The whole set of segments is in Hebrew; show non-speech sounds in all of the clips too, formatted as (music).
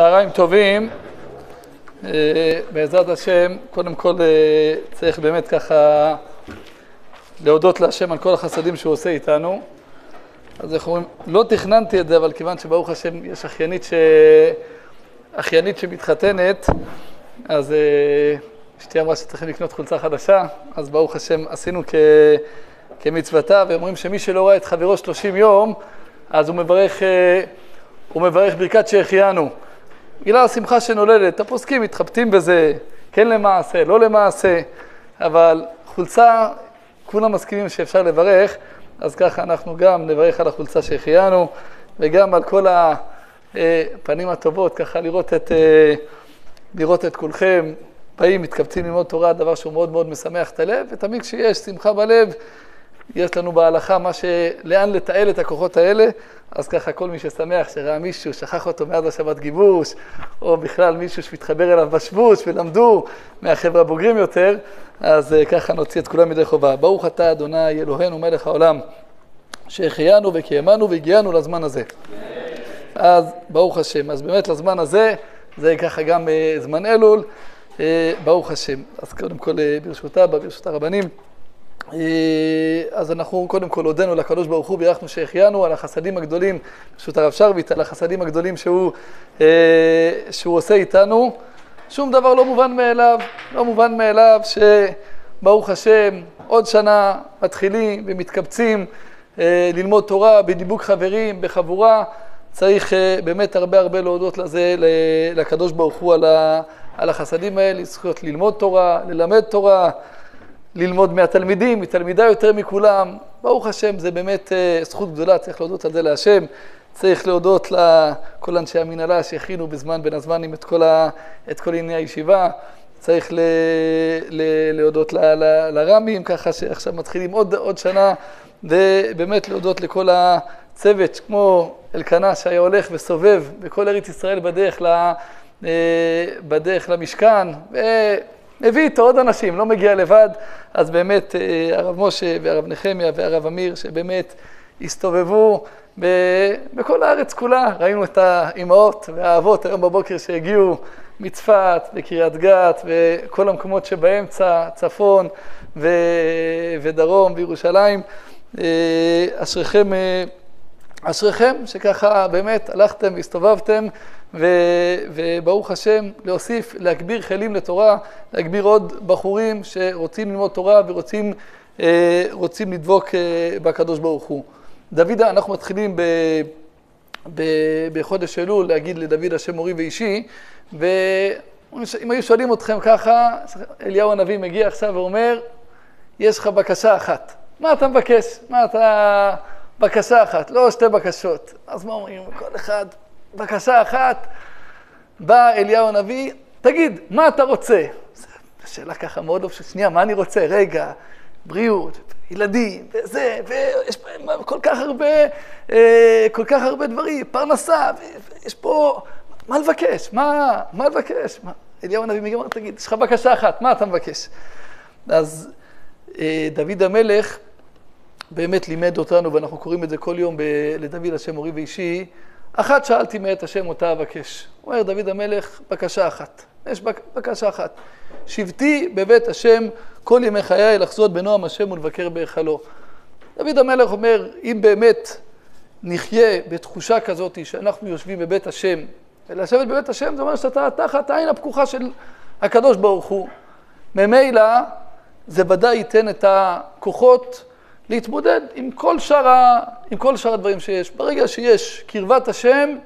צהריים טובים, אה, בעזרת השם, קודם כל אה, צריך באמת ככה להודות להשם על כל החסדים שהוא עושה איתנו. אז איך אומרים, לא תכננתי את זה, אבל כיוון שברוך השם יש אחיינית, ש... אחיינית שמתחתנת, אז אה, אשתי אמרה שצריכים לקנות חולצה חדשה, אז ברוך השם עשינו כ... כמצוותה, ואומרים שמי שלא ראה את חברו 30 יום, אז הוא מברך, הוא מברך ברכת שהחיינו. בגלל השמחה שנולדת, הפוסקים מתחבטים בזה, כן למעשה, לא למעשה, אבל חולצה, כולם מסכימים שאפשר לברך, אז ככה אנחנו גם נברך על החולצה שהחיינו, וגם על כל הפנים הטובות, ככה לראות את, לראות את כולכם. באים, מתקבצים ללמוד תורה, דבר שהוא מאוד מאוד משמח את הלב, ותמיד כשיש שמחה בלב, יש לנו בהלכה מה ש... לאן לתעל את הכוחות האלה, אז ככה כל מי ששמח שראה מישהו, שכח אותו מאז השבת גיבוש, או בכלל מישהו שמתחבר אליו בשבוש ולמדו מהחבר'ה הבוגרים יותר, אז uh, ככה נוציא את כולם מידי חובה. ברוך אתה אדוני אלוהינו מלך העולם, שהחיינו וקיימנו והגיענו לזמן הזה. אז ברוך השם. אז באמת לזמן הזה, זה ככה גם uh, זמן אלול, uh, ברוך השם. אז קודם כל ברשותה, ברשות הרבנים. אז אנחנו קודם כל הודינו לקדוש ברוך הוא, בירכנו שהחיינו על החסדים הגדולים, פשוט הרב שרביט, על החסדים הגדולים שהוא, שהוא עושה איתנו. שום דבר לא מובן מאליו, לא מובן מאליו שברוך השם, עוד שנה מתחילים ומתקבצים ללמוד תורה בדיבוק חברים, בחבורה. צריך באמת הרבה הרבה להודות לזה, לקדוש ברוך הוא על החסדים האלה, זכויות ללמוד תורה, ללמד תורה. ללמוד מהתלמידים, מתלמידה יותר מכולם. ברוך השם, זה באמת uh, זכות גדולה, צריך להודות על זה להשם. צריך להודות לכל אנשי המנהלה שהכינו בזמן בין הזמנים את כל, ה, את כל ענייני הישיבה. צריך ל, ל, להודות ל, ל, לרמים, ככה שעכשיו מתחילים עוד, עוד שנה, ובאמת להודות לכל הצוות, כמו אלקנה שהיה הולך וסובב בכל ארץ ישראל בדרך, ל, אה, בדרך למשכן. ו... מביא איתו עוד אנשים, לא מגיע לבד, אז באמת אה, הרב משה והרב נחמיה והרב אמיר, שבאמת הסתובבו. בכל הארץ כולה, ראינו את האימהות והאבות היום בבוקר שהגיעו מצפת וקריית גת וכל המקומות שבאמצע, צפון ו... ודרום וירושלים. אה, אשריכם, אה, אשריכם שככה באמת הלכתם והסתובבתם ו, וברוך השם, להוסיף, להגביר חיילים לתורה, להגביר עוד בחורים שרוצים ללמוד תורה ורוצים אה, רוצים לדבוק אה, בקדוש ברוך הוא. דוד, אנחנו מתחילים ב, ב, בחודש אלול להגיד לדוד השם מורי ואישי, ואם היו שואלים אתכם ככה, אליהו הנביא מגיע עכשיו ואומר, יש לך בקשה אחת. מה אתה מבקש? מה אתה... בקשה אחת, לא שתי בקשות. אז מה אומרים? כל אחד בקשה אחת, בא אליהו הנביא, תגיד, מה אתה רוצה? שאלה ככה מאוד לא שנייה, מה אני רוצה? רגע, בריאות, ילדים, וזה, ויש בהם כל כך הרבה, אה, כל כך הרבה דברים, פרנסה, ויש פה, מה לבקש? מה, מה לבקש? מה? אליהו הנביא מגיע, תגיד, יש לך בקשה אחת, מה אתה מבקש? אז אה, דוד המלך באמת לימד אותנו, ואנחנו קוראים את זה כל יום לדוד השם מורי ואישי, אחת שאלתי מאת השם אותה אבקש. אומר דוד המלך, בקשה אחת. יש בק... בקשה אחת. שבתי בבית השם כל ימי חיי לחזות בנועם השם ולבקר בהיכלו. דוד המלך אומר, אם באמת נחיה בתחושה כזאת שאנחנו יושבים בבית השם, ולשבת בבית השם זה אומר שאתה תחת העין הפקוחה של הקדוש ברוך הוא. ממילא זה ודאי ייתן את הכוחות להתמודד עם כל שאר, ה... עם כל שאר הדברים שיש. ברגע שיש קרבת השם,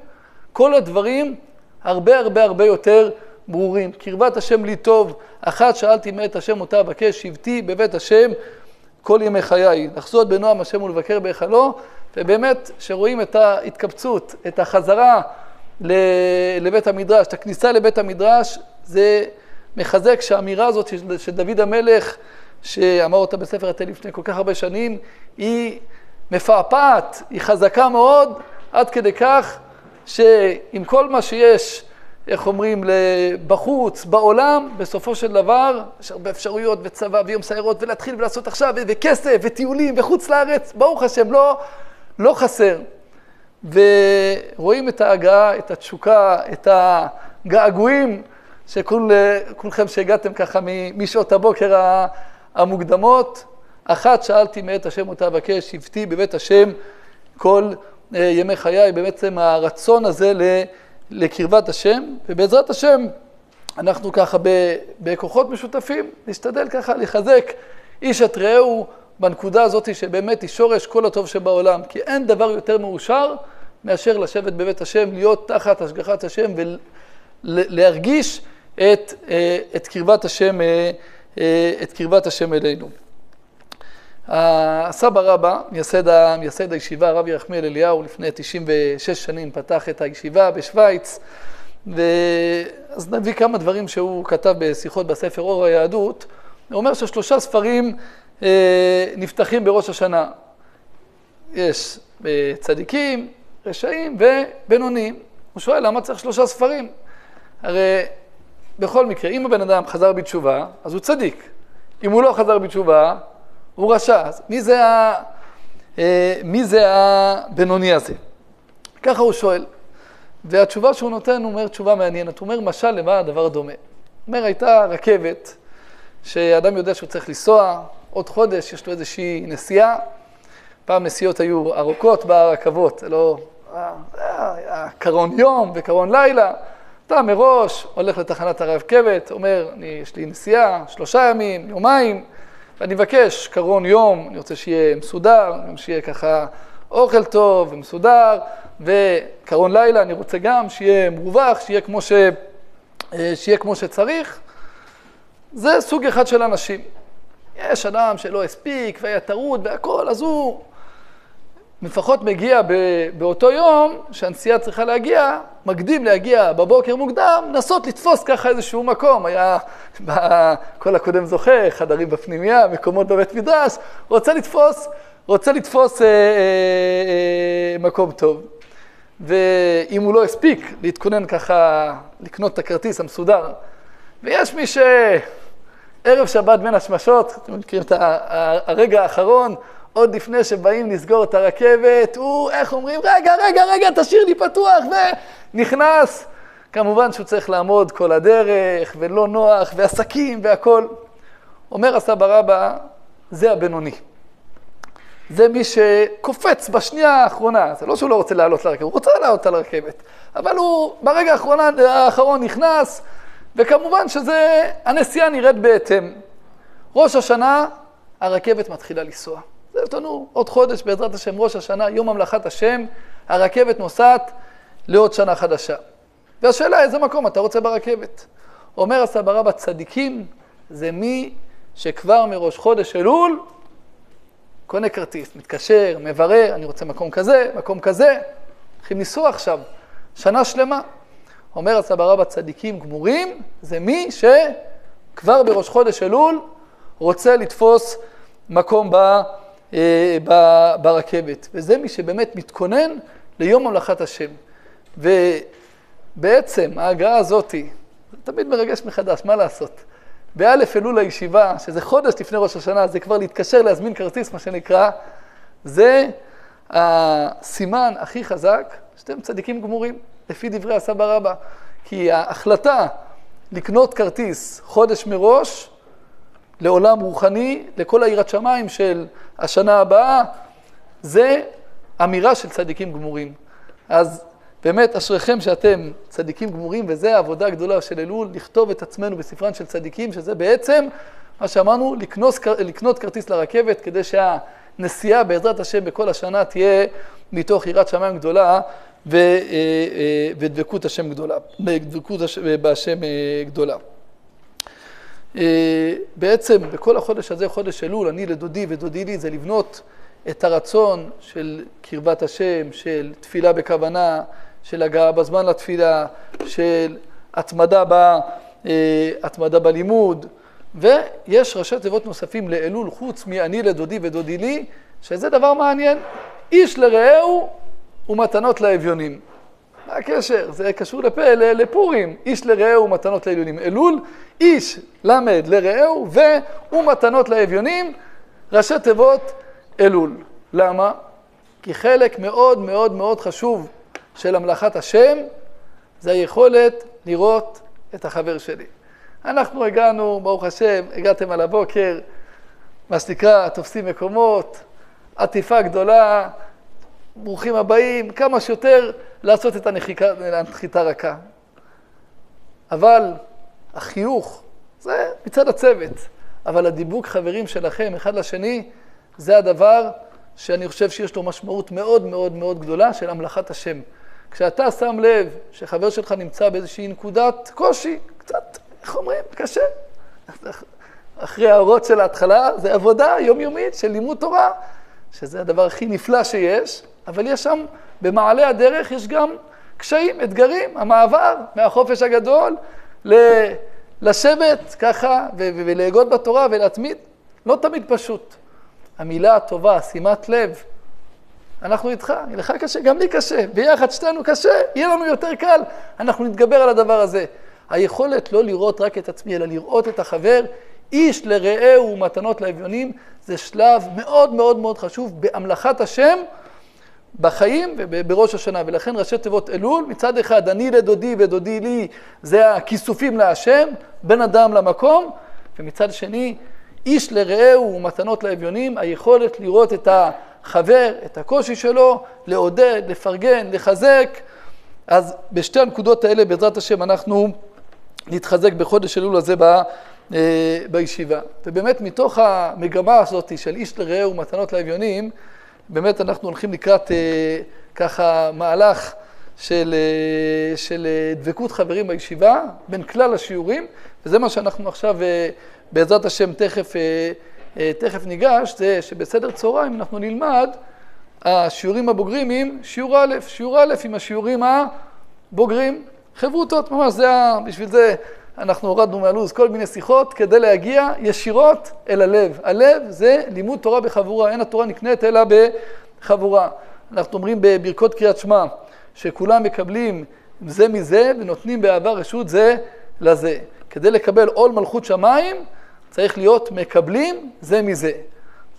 כל הדברים הרבה הרבה הרבה יותר ברורים. קרבת השם לי טוב, אחת שאלתי מאת השם אותה אבקש, שבתי בבית השם כל ימי חיי. לחזות בנועם השם ולבקר בהיכלו, ובאמת, שרואים את ההתקבצות, את החזרה לבית המדרש, את הכניסה לבית המדרש, זה מחזק שהאמירה הזאת של דוד המלך, שאמר אותה בספר התל לפני כל כך הרבה שנים, היא מפעפעת, היא חזקה מאוד, עד כדי כך שעם כל מה שיש, איך אומרים, בחוץ, בעולם, בסופו של דבר, יש הרבה אפשרויות וצבא ויום סיירות ולהתחיל ולעשות עכשיו וכסף וטיולים וחוץ לארץ, ברוך השם, לא, לא חסר. ורואים את ההגעה, את התשוקה, את הגעגועים שכולכם שהגעתם ככה משעות הבוקר המוקדמות. אחת שאלתי מאת השם אותה אבקש, שבתי בבית השם כל אה, ימי חיי, בעצם הרצון הזה לקרבת השם, ובעזרת השם אנחנו ככה בכוחות משותפים, נשתדל ככה לחזק איש את רעהו בנקודה הזאת שבאמת היא שורש כל הטוב שבעולם, כי אין דבר יותר מאושר מאשר לשבת בבית השם, להיות תחת השגחת השם ולהרגיש את, אה, את קרבת השם, אה, את קרבת השם אלינו. הסבא רבא, מייסד, מייסד הישיבה, הרב ירחמיאל אליהו, לפני 96 שנים פתח את הישיבה בשוויץ, אז נביא כמה דברים שהוא כתב בשיחות בספר אור היהדות. הוא אומר ששלושה ספרים אה, נפתחים בראש השנה. יש אה, צדיקים, רשעים ובינוניים. הוא שואל למה צריך שלושה ספרים? הרי בכל מקרה, אם הבן אדם חזר בתשובה, אז הוא צדיק. אם הוא לא חזר בתשובה, הוא רשע. אז מי זה, ה... אה, מי זה הבינוני הזה? ככה הוא שואל. והתשובה שהוא נותן, הוא אומר תשובה מעניינת. הוא אומר, משל למה הדבר דומה? הוא אומר, הייתה רכבת, שאדם יודע שהוא צריך לנסוע, עוד חודש יש לו איזושהי נסיעה. פעם נסיעות היו ארוכות ברכבות, לא... היה קרון יום וקרון לילה. אתה מראש הולך לתחנת הרכבת, אומר, אני, יש לי נסיעה, שלושה ימים, יומיים, ואני מבקש קרון יום, אני רוצה שיהיה מסודר, גם שיהיה ככה אוכל טוב ומסודר, וקרון לילה אני רוצה גם שיהיה מרווח, שיהיה כמו, ש... אה, שיהיה כמו שצריך. זה סוג אחד של אנשים. יש אדם שלא הספיק והיה טרוד והכל, אז הוא לפחות מגיע באותו יום שהנסיעה צריכה להגיע, מקדים להגיע בבוקר מוקדם, לנסות לתפוס ככה איזשהו מקום. היה, (laughs) כל הקודם זוכר, חדרים בפנימייה, מקומות בבית מדרש, רוצה לתפוס, רוצה לתפוס אה, אה, אה, מקום טוב. ואם הוא לא הספיק להתכונן ככה, לקנות את הכרטיס המסודר, ויש מי שערב שבת בין השמשות, אתם מכירים את הרגע האחרון, עוד לפני שבאים לסגור את הרכבת, הוא, איך אומרים, רגע, רגע, רגע, תשאיר לי פתוח, ונכנס. כמובן שהוא צריך לעמוד כל הדרך, ולא נוח, ועסקים והכול. אומר הסבא רבא, זה הבינוני. זה מי שקופץ בשנייה האחרונה, זה לא שהוא לא רוצה לעלות לרכבת, הוא רוצה לעלות על הרכבת, אבל הוא ברגע האחרון, האחרון נכנס, וכמובן שזה, הנסיעה נראית בהתאם. ראש השנה, הרכבת מתחילה לנסוע. זה אותנו עוד חודש, בעזרת השם, ראש השנה, יום ממלכת השם, הרכבת נוסעת לעוד שנה חדשה. והשאלה, איזה מקום אתה רוצה ברכבת? אומר הסבא רבא, צדיקים זה מי שכבר מראש חודש אלול קונה כרטיס, מתקשר, מברר, אני רוצה מקום כזה, מקום כזה. הולכים לנסוע עכשיו, שנה שלמה. אומר הסבא רבא, צדיקים גמורים זה מי שכבר בראש חודש אלול רוצה לתפוס מקום ב... אה, ברכבת, וזה מי שבאמת מתכונן ליום ממלכת השם. ובעצם ההגעה הזאתי, תמיד מרגש מחדש, מה לעשות? באלף אלול הישיבה, שזה חודש לפני ראש השנה, זה כבר להתקשר להזמין כרטיס, מה שנקרא, זה הסימן הכי חזק שאתם צדיקים גמורים, לפי דברי הסבא רבא. כי ההחלטה לקנות כרטיס חודש מראש, לעולם רוחני, לכל היראת שמיים של השנה הבאה, זה אמירה של צדיקים גמורים. אז באמת אשריכם שאתם צדיקים גמורים, וזו העבודה הגדולה של אלול, לכתוב את עצמנו בספרן של צדיקים, שזה בעצם מה שאמרנו, לקנוס, לקנות כרטיס לרכבת, כדי שהנסיעה בעזרת השם בכל השנה תהיה מתוך יראת שמיים גדולה ו, אה, אה, ודבקות השם גדולה, דבקות בהשם אה, גדולה. אה, בעצם בכל החודש הזה, חודש אלול, אני לדודי ודודי לי, זה לבנות את הרצון של קרבת השם, של תפילה בכוונה, של הגעה בזמן לתפילה, של התמדה, ב, אה, התמדה בלימוד, ויש ראשי תיבות נוספים לאלול חוץ מאני לדודי ודודי לי, שזה דבר מעניין. איש לרעהו ומתנות לאביונים. מה הקשר? זה קשור לפ... לפורים, איש לרעהו ומתנות לעליונים. אלול, איש למד לרעהו ומתנות לאביונים, ראשי תיבות אלול. למה? כי חלק מאוד מאוד מאוד חשוב של המלאכת השם זה היכולת לראות את החבר שלי. אנחנו הגענו, ברוך השם, הגעתם על הבוקר, מה שנקרא, תופסים מקומות, עטיפה גדולה, ברוכים הבאים, כמה שיותר לעשות את הנחיתה, הנחיתה רכה. אבל החיוך, זה מצד הצוות, אבל הדיבוק חברים שלכם אחד לשני, זה הדבר שאני חושב שיש לו משמעות מאוד מאוד מאוד גדולה של המלאכת השם. כשאתה שם לב שחבר שלך נמצא באיזושהי נקודת קושי, קצת, איך אומרים, קשה. אחרי האורות של ההתחלה, זה עבודה יומיומית של לימוד תורה, שזה הדבר הכי נפלא שיש, אבל יש שם, במעלה הדרך יש גם קשיים, אתגרים, המעבר מהחופש הגדול לשבת ככה ולהגות בתורה ולהתמיד, לא תמיד פשוט. המילה הטובה, שימת לב, אנחנו איתך, יהיה לך קשה, גם לי קשה, ביחד שתינו קשה, יהיה לנו יותר קל, אנחנו נתגבר על הדבר הזה. היכולת לא לראות רק את עצמי, אלא לראות את החבר, איש לרעהו ומתנות לאביונים, זה שלב מאוד מאוד מאוד חשוב בהמלכת השם בחיים ובראש השנה. ולכן ראשי תיבות אלול, מצד אחד, אני לדודי ודודי לי, זה הכיסופים להשם, בין אדם למקום, ומצד שני, איש לרעהו ומתנות לאביונים, היכולת לראות את החבר, את הקושי שלו, לעודד, לפרגן, לחזק. אז בשתי הנקודות האלה, בעזרת השם, אנחנו נתחזק בחודש אלול הזה ב, אה, בישיבה. ובאמת, מתוך המגמה הזאת של איש לרעהו ומתנות לאביונים, באמת אנחנו הולכים לקראת אה, ככה מהלך של, אה, של דבקות חברים בישיבה בין כלל השיעורים, וזה מה שאנחנו עכשיו בעזרת השם תכף, תכף ניגש, זה שבסדר צהריים אנחנו נלמד השיעורים הבוגרים עם שיעור א', שיעור א' עם השיעורים הבוגרים, חברותות, ממש זה, בשביל זה אנחנו הורדנו מהלו"ז כל מיני שיחות כדי להגיע ישירות אל הלב. הלב זה לימוד תורה בחבורה, אין התורה נקנית אלא בחבורה. אנחנו אומרים בברכות קריאת שמע, שכולם מקבלים זה מזה ונותנים באהבה רשות זה לזה. כדי לקבל עול מלכות שמיים, צריך להיות מקבלים זה מזה.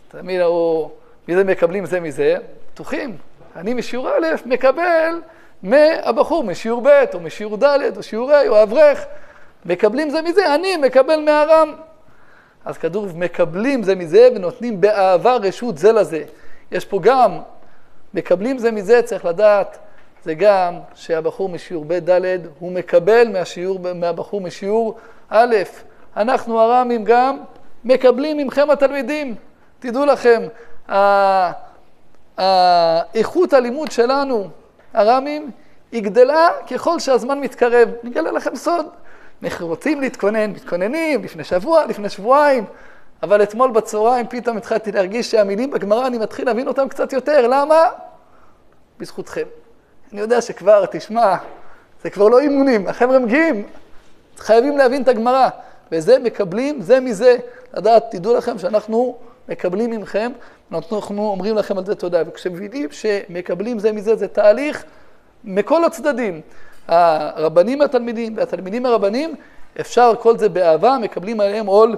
תמיד או מי זה מקבלים זה מזה? פתוחים. אני משיעור א' מקבל מהבחור משיעור ב' או משיעור ד' או שיעור ה' או אברך. מקבלים זה מזה, אני מקבל מהרם. אז כתוב, מקבלים זה מזה ונותנים באהבה רשות זה לזה. יש פה גם, מקבלים זה מזה, צריך לדעת, זה גם שהבחור משיעור ב' ד' הוא מקבל מהשיעור, מהבחור משיעור א'. אנחנו הרמים גם מקבלים ממכם התלמידים. תדעו לכם, איכות הלימוד שלנו, הרמים, היא גדלה ככל שהזמן מתקרב. אני אגלה לכם סוד. אנחנו רוצים להתכונן, מתכוננים לפני שבוע, לפני שבועיים, אבל אתמול בצהריים פתאום התחלתי להרגיש שהמילים בגמרא, אני מתחיל להבין אותם קצת יותר. למה? בזכותכם. אני יודע שכבר, תשמע, זה כבר לא אימונים, החבר'ה מגיעים, חייבים להבין את הגמרא. וזה מקבלים, זה מזה. לדעת, תדעו לכם שאנחנו מקבלים ממכם, אנחנו אומרים לכם על זה תודה. וכשמבינים שמקבלים זה מזה, זה תהליך מכל הצדדים. הרבנים מהתלמידים והתלמידים מהרבנים, אפשר כל זה באהבה, מקבלים עליהם עול,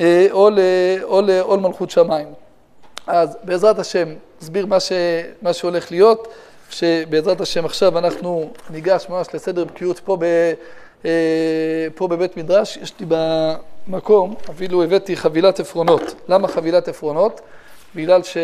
אה, עול, אה, עול, אה, עול מלכות שמיים. אז בעזרת השם, נסביר מה, מה שהולך להיות, שבעזרת השם עכשיו אנחנו ניגש ממש לסדר בקיאות פה, ב, פה בבית מדרש. יש לי במקום, אפילו הבאתי חבילת עפרונות. למה חבילת עפרונות? בגלל ש...